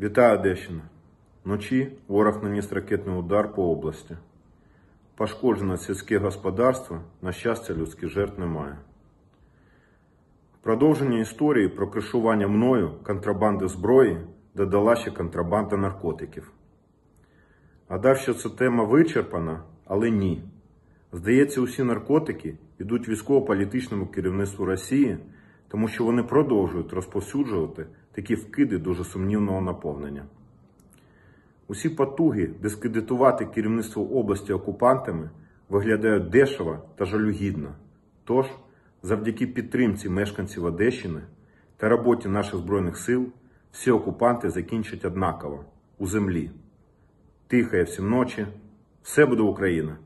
Вітаю Одещина. Вночі ворог наніс ракетний удар по області. Пошкоджено сільське господарство, на щастя, людських жертв немає. Продовження історії про кришування мною контрабанди зброї додала ще контрабанда наркотиків. Гадав, що ця тема вичерпана, але ні. Здається, усі наркотики йдуть військово-політичному керівництву Росії, тому що вони продовжують розповсюджувати такі вкиди дуже сумнівного наповнення. Усі потуги дискредитувати керівництво області окупантами виглядають дешево та жалюгідно. Тож, завдяки підтримці мешканців Одещини та роботі наших Збройних сил, всі окупанти закінчать однаково у землі. Тихає всім ночі, все буде Україна!